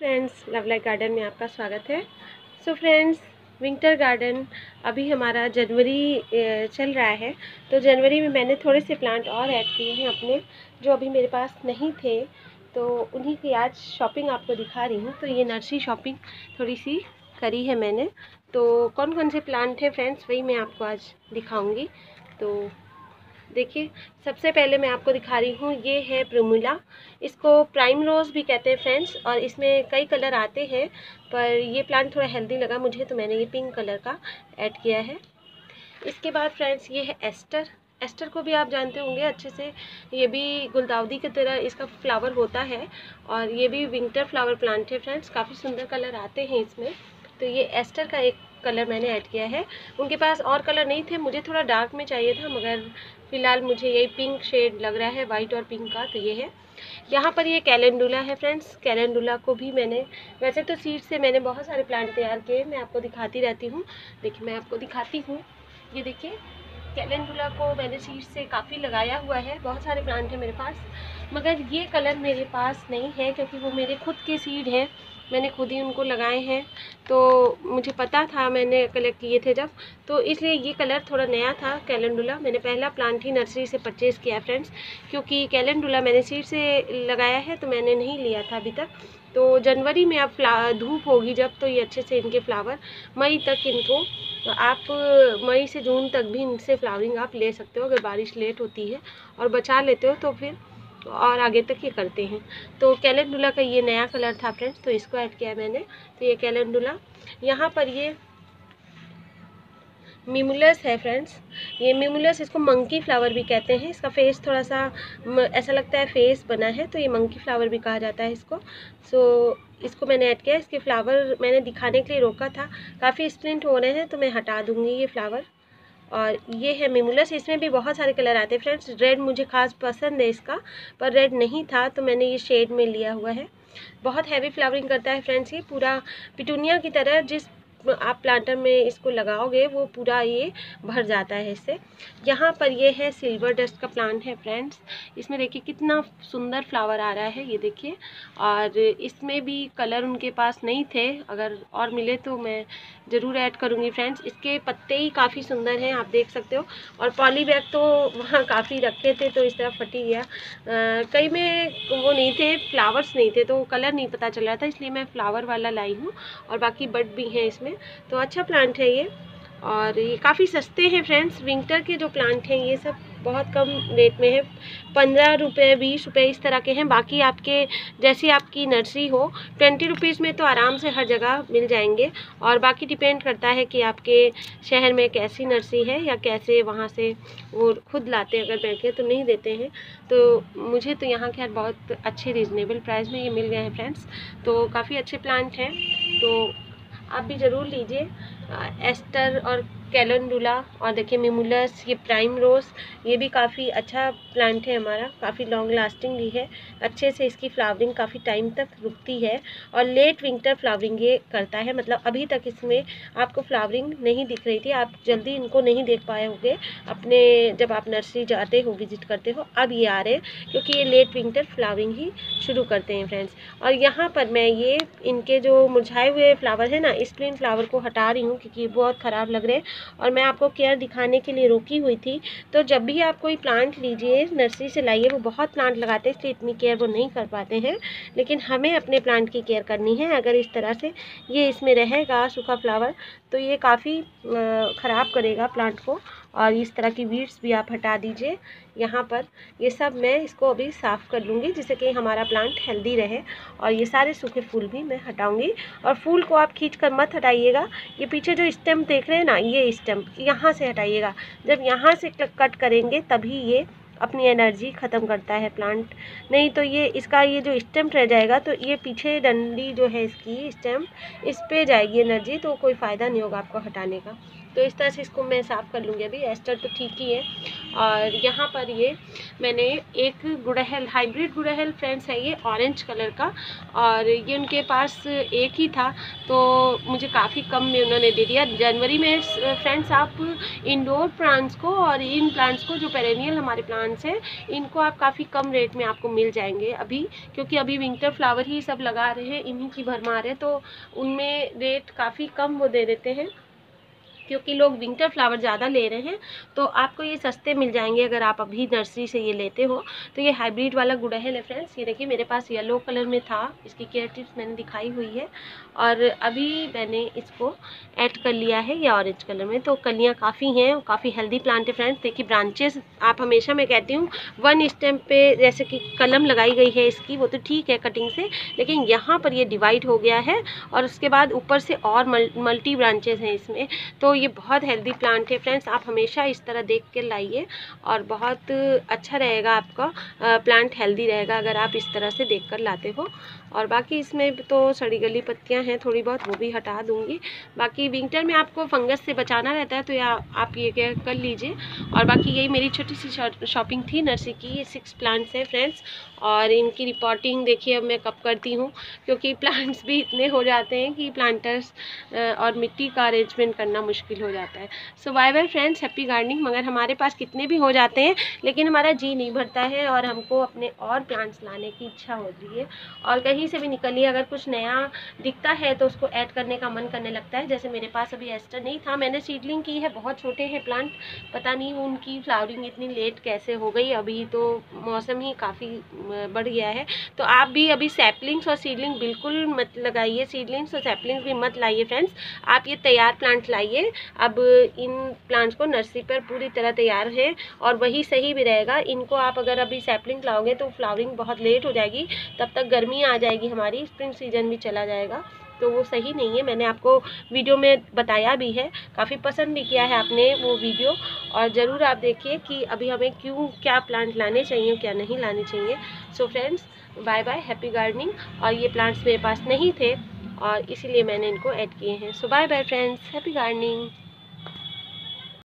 Friends love like garden में आपका स्वागत है। सो फ्रेंड्स विंटर गार्डन अभी हमारा जनवरी चल रहा है। तो जनवरी में मैंने थोड़े से प्लांट और ऐड किए हैं अपने, जो अभी मेरे पास नहीं थे। तो उन्हीं की आज शॉपिंग आपको दिखा रही हूँ। तो ये नर्सरी शॉपिंग थोड़ी सी करी है मैंने। तो कौन कौन से प्लांट हैं फ्रेंड्स वही मैं आपको आज दिखाऊँगी। तो देखिए, सबसे पहले मैं आपको दिखा रही हूँ, ये है प्रमुला। इसको प्राइम रोज़ भी कहते हैं फ्रेंड्स और इसमें कई कलर आते हैं, पर ये प्लांट थोड़ा हेल्दी लगा मुझे तो मैंने ये पिंक कलर का ऐड किया है। इसके बाद फ्रेंड्स ये है एस्टर एस्टर को भी आप जानते होंगे, अच्छे से। ये भी गुलदाउदी की तरह इसका फ्लावर होता है और ये भी विंटर फ्लावर प्लांट है फ्रेंड्स काफ़ी सुंदर कलर आते हैं इसमें। तो ये एस्टर का एक कलर मैंने ऐड किया है। उनके पास और कलर नहीं थे, मुझे थोड़ा डार्क में चाहिए था, मगर फ़िलहाल मुझे यही पिंक शेड लग रहा है वाइट और पिंक का तो ये है। यहाँ पर ये कैलेंडुला है फ्रेंड्स, कैलेंडुला को भी मैंने, वैसे तो सीड से मैंने बहुत सारे प्लांट तैयार किए, मैं आपको दिखाती रहती हूँ। देखिए, मैं आपको दिखाती हूँ। ये देखिए, कैलेंडुला को मैंने सीड से काफ़ी लगाया हुआ है, बहुत सारे प्लांट हैं मेरे पास, मगर ये कलर मेरे पास नहीं है, क्योंकि वो मेरे खुद के सीड हैं। मैंने खुद ही उनको लगाए हैं। तो मुझे पता था, मैंने कलेक्ट किए थे जब। तो इसलिए ये कलर थोड़ा नया था कैलेंडुला मैंने पहला प्लांट ही नर्सरी से परचेज़ किया फ्रेंड्स क्योंकि कैलेंडुला मैंने सीड से लगाया है तो मैंने नहीं लिया था अभी तक। तो जनवरी में अब फ्ला धूप होगी जब तो ये अच्छे से इनके फ्लावर मई तक इनको आप मई से जून तक भी इनसे फ्लावरिंग आप ले सकते हो, अगर बारिश लेट होती है, और बचा लेते हो तो फिर तो और आगे तक ये करते हैं। तो कैलेंडुला का ये नया कलर था फ्रेंड्स तो इसको ऐड किया मैंने। तो ये कैलेंडुला। यहाँ पर ये मिमुलस है फ्रेंड्स। ये मिमुलस इसको मंकी फ्लावर भी कहते हैं। इसका फेस थोड़ा सा ऐसा लगता है फेस बना है तो ये मंकी फ्लावर भी कहा जाता है इसको। सो so, इसको मैंने ऐड किया। इसके फ्लावर मैंने दिखाने के लिए रोका था। काफ़ी स्प्रिंट हो रहे हैं तो मैं हटा दूँगी ये फ्लावर। और ये है मेमुलस इसमें भी बहुत सारे कलर आते हैं। फ्रेंड्स रेड मुझे खास पसंद है इसका, पर रेड नहीं था तो मैंने ये शेड में लिया हुआ है। बहुत हैवी फ्लावरिंग करता है फ्रेंड्स ये पूरा पिटूनिया की तरह, जिस आप प्लांटर में इसको लगाओगे, वो पूरा ये भर जाता है इससे। यहाँ पर ये है सिल्वर डस्ट का प्लांट है फ्रेंड्स इसमें देखिए कितना सुंदर फ्लावर आ रहा है, ये देखिए। और इसमें भी कलर उनके पास नहीं थे, अगर और मिले तो मैं ज़रूर ऐड करूँगी फ्रेंड्स इसके पत्ते ही काफ़ी सुंदर हैं, आप देख सकते हो। और पॉली बैग तो वहाँ काफ़ी रखे थे तो इस तरह फटी गया। कई में वो नहीं थे फ्लावर्स नहीं थे तो कलर नहीं पता चल रहा था, इसलिए मैं फ्लावर वाला लाई हूँ। और बाकी बड भी हैं इसमें। तो अच्छा प्लांट है ये। और ये काफ़ी सस्ते हैं फ्रेंड्स विंटर के जो प्लांट हैं, ये सब बहुत कम रेट में है। पंद्रह रुपये बीस रुपये इस तरह के हैं। बाकी आपके, जैसी आपकी नर्सरी हो ट्वेंटी रुपीज़ में तो आराम से हर जगह मिल जाएँगे। और बाकी डिपेंड करता है कि आपके शहर में कैसी नर्सरी है या कैसे वहाँ से वो खुद लाते हैं। अगर बैंक तो नहीं देते हैं। तो मुझे तो यहाँ खैर बहुत अच्छे रिजनेबल प्राइस में ये मिल गए हैं फ्रेंड्स तो काफ़ी अच्छे प्लांट हैं। तो आप भी ज़रूर लीजिए एस्टर और कैलेंडुला और देखिए मिमुलस, ये प्राइम रोज़, ये भी काफ़ी अच्छा प्लांट है हमारा, काफ़ी लॉन्ग लास्टिंग भी है। अच्छे से इसकी फ्लावरिंग काफ़ी टाइम तक रुकती है और लेट विंटर फ्लावरिंग ये करता है मतलब अभी तक इसमें आपको फ्लावरिंग नहीं दिख रही थी, आप जल्दी इनको नहीं देख पाए होंगे। अपने जब आप नर्सरी जाते हो, विज़िट करते हो, अब ये आ रहे हैं, क्योंकि ये लेट विंटर फ्लावरिंग ही शुरू करते हैं फ्रेंड्स। और यहाँ पर मैं ये, इनके जो मुरझाए हुए फ्लावर है ना स्प्रिंग फ्लावर को हटा रही हूँ, क्योंकि बहुत ख़राब लग रहे हैं। और मैं आपको केयर दिखाने के लिए रोकी हुई थी। तो जब भी आप कोई प्लांट लीजिए नर्सरी से लाइए, वो बहुत प्लांट लगाते हैं, इसलिए इतनी केयर वो नहीं कर पाते हैं। लेकिन हमें अपने प्लांट की केयर करनी है, अगर इस तरह से ये इसमें रहेगा, सूखा फ्लावर तो ये काफ़ी ख़राब करेगा प्लांट को। और इस तरह की वीड्स भी आप हटा दीजिए यहाँ पर। ये सब मैं इसको अभी साफ़ कर लूँगी जिससे कि हमारा प्लांट हेल्दी रहे और ये सारे सूखे फूल भी मैं हटाऊँगी। और फूल को आप खींच कर मत हटाइएगा। ये पीछे जो स्टेम देख रहे हैं ना, ये स्टेम यहाँ से हटाइएगा। जब यहाँ से कट करेंगे तभी ये अपनी एनर्जी ख़त्म करता है प्लांट नहीं तो ये इसका ये जो स्टेम रह जाएगा तो ये पीछे डंडी जो है इसकी स्टेम इस पर जाएगी एनर्जी तो कोई फ़ायदा नहीं होगा आपको हटाने का। तो इस तरह से इसको मैं साफ़ कर लूँगी अभी। एस्टर तो ठीक ही है। और यहाँ पर ये मैंने एक गुड़हल हाइब्रिड गुड़हल फ्रेंड्स है ये ऑरेंज कलर का। और ये उनके पास एक ही था तो मुझे काफ़ी कम में उन्होंने दे दिया। जनवरी में फ्रेंड्स आप इंडोर प्लांट्स को और इन प्लांट्स को जो पेरेनियल हमारे प्लांट्स हैं, इनको आप काफ़ी कम रेट में आपको मिल जाएँगे अभी, क्योंकि अभी विंटर फ्लावर ही सब लगा रहे हैं, इन्हीं की भरमार है तो उनमें रेट काफ़ी कम वो दे देते हैं। क्योंकि लोग विंटर फ्लावर ज़्यादा ले रहे हैं तो आपको ये सस्ते मिल जाएँगे अगर आप अभी नर्सरी से ये लेते हो। तो ये हाइब्रिड वाला गुड़हल है फ्रेंड्स ये देखिए मेरे पास येलो कलर में था, इसकी केयर टिप्स मैंने दिखाई हुई है। और अभी मैंने इसको ऐड कर लिया है ये ऑरेंज कलर में तो कलियाँ काफ़ी हैं, काफ़ी हेल्दी प्लांट है फ्रेंड्स देखिए ब्रांचेस आप हमेशा मैं कहती हूँ वन स्टेम पे जैसे कि कलम लगाई गई है इसकी, वो तो ठीक है कटिंग से, लेकिन यहाँ पर ये डिवाइड हो गया है। और उसके बाद ऊपर से और मल्टी ब्रांचेस हैं इसमें तो ये बहुत हेल्दी प्लांट है फ्रेंड्स आप हमेशा इस तरह देख के लाइए और बहुत अच्छा रहेगा आपका प्लांट हेल्दी रहेगा अगर आप इस तरह से देख कर लाते हो। और बाकी इसमें तो सड़ी गली पत्तियाँ हैं, थोड़ी बहुत वो भी हटा दूँगी। बाकी विंटर में आपको फंगस से बचाना रहता है तो या आप ये क्या कर लीजिए। और बाकी यही मेरी छोटी सी शॉपिंग थी नर्सरी की, ये सिक्स प्लांट्स हैं फ्रेंड्स और इनकी रिपोर्टिंग देखिए अब मैं कब करती हूँ, क्योंकि प्लांट्स भी इतने हो जाते हैं कि प्लांटर्स और मिट्टी का अरेंजमेंट करना मुश्किल हो जाता है। So bye bye friends happy gardening मगर हमारे पास कितने भी हो जाते हैं, लेकिन हमारा जी नहीं भरता है और हमको अपने और प्लांट्स लाने की इच्छा होती है। और कहीं से भी निकलिए, अगर कुछ नया दिखता है तो उसको ऐड करने का मन करने लगता है। जैसे मेरे पास अभी एस्टर नहीं था, मैंने सीडलिंग की है, बहुत छोटे हैं प्लांट पता नहीं उनकी फ्लावरिंग इतनी लेट कैसे हो गई। अभी तो मौसम ही काफ़ी बढ़ गया है। तो आप भी अभी सैपलिंग्स और सीडलिंग बिल्कुल मत लगाइए सीडलिंग्स और सैपलिंग्स भी मत लाइए फ्रेंड्स आप ये तैयार प्लांट लाइए। अब इन प्लांट्स को नर्सरी पर पूरी तरह तैयार है और वही सही भी रहेगा। इनको आप अगर अभी सैपलिंग लाओगे तो फ्लावरिंग बहुत लेट हो जाएगी, तब तक गर्मी आ जाएगी हमारी स्प्रिंग सीज़न भी चला जाएगा। तो वो सही नहीं है, मैंने आपको वीडियो में बताया भी है, काफ़ी पसंद भी किया है आपने वो वीडियो और ज़रूर आप देखिए कि अभी हमें क्यों, क्या प्लांट लाने चाहिए, क्या नहीं लाने चाहिए। So friends bye bye happy gardening और ये प्लांट्स मेरे पास नहीं थे, और इसीलिए मैंने इनको ऐड किए हैं। So bye bye friends happy gardening